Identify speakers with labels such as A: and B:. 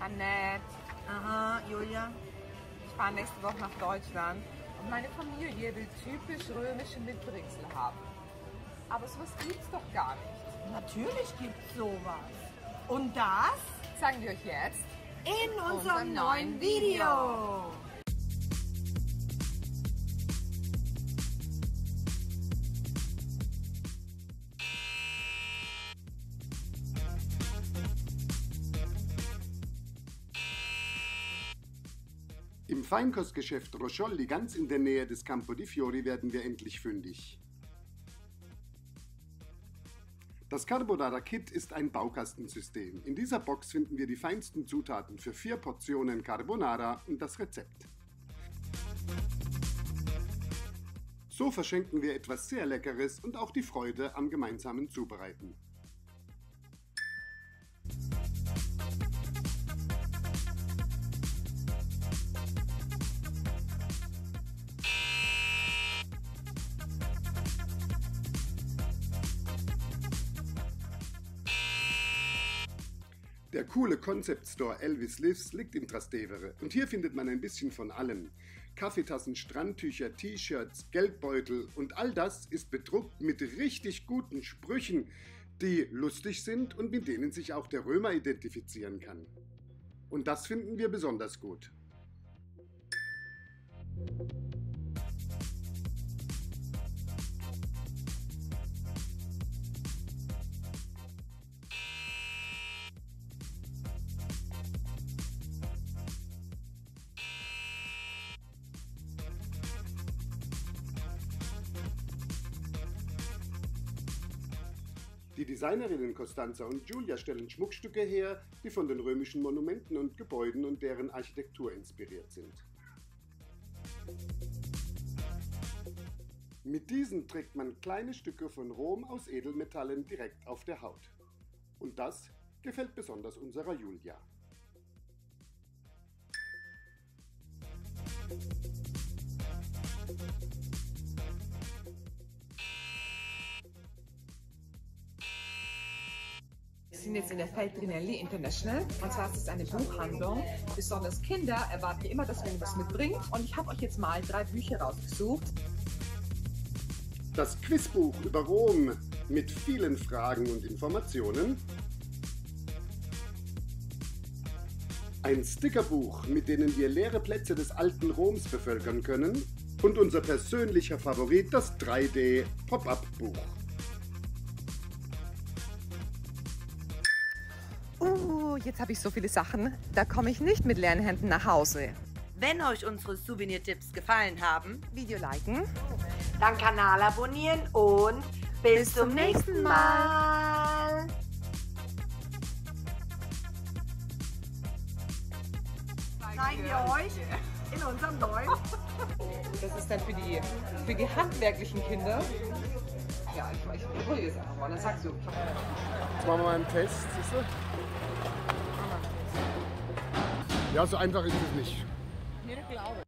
A: Annette,
B: Aha, Julia.
A: ich fahre nächste Woche nach Deutschland und meine Familie will typisch römische Mitbringsel haben. Aber sowas gibt's doch gar nicht.
B: Natürlich gibt's sowas. Und das
A: Zeigen wir euch jetzt.
B: in unserem
A: Unserem
B: neuen
A: neuen
B: Video.
C: Im Feinkostgeschäft Roscholli ganz in der Nähe des Campo di Fiori werden wir endlich fündig. Das Carbonara Kit ist ein Baukastensystem. In dieser Box finden wir die feinsten Zutaten für vier Portionen Carbonara und das Rezept. So verschenken wir etwas sehr Leckeres und auch die Freude am gemeinsamen Zubereiten. Der coole Concept Store Elvis Lives liegt im Trastevere und hier findet man ein bisschen von allem. Kaffeetassen, Strandtücher, T-Shirts, Geldbeutel und all das ist bedruckt mit richtig guten Sprüchen, die lustig sind und mit denen sich auch der Römer identifizieren kann. Und das finden wir besonders gut. Die Designerinnen Costanza und Giulia stellen Schmuckstücke her, die von den römischen Monumenten und Gebäuden und deren Architektur inspiriert sind. Mit diesen trägt man kleine Stücke von Rom aus Edelmetallen direkt auf der Haut. Und das gefällt besonders unserer Julia.
A: Sind jetzt in der Feltrinelli International und zwar ist es eine Buchhandlung. Besonders Kinder erwarten immer, dass man was mitbringt und ich habe euch jetzt mal drei Bücher rausgesucht.
C: Das Quizbuch über Rom mit vielen Fragen und Informationen. Ein Stickerbuch, mit denen wir leere Plätze des alten Roms bevölkern können. Und unser persönlicher Favorit, das 3D
A: Uh, jetzt habe ich so viele Sachen, da komme ich nicht mit leeren Händen nach Hause.
B: Wenn euch unsere Souvenirtipps gefallen haben,
A: Video liken.
B: dann Kanal abonnieren und bis, zum nächsten Mal. Zeigen wir euch in unserem neuen
A: Das ist dann für die, für die handwerklichen Kinder. Ja, ich, ich das einfach mal, dann sagst du.
C: Jetzt machen wir mal einen Test, siehst du? Ja, so einfach ist es nicht.
A: Mir glaube.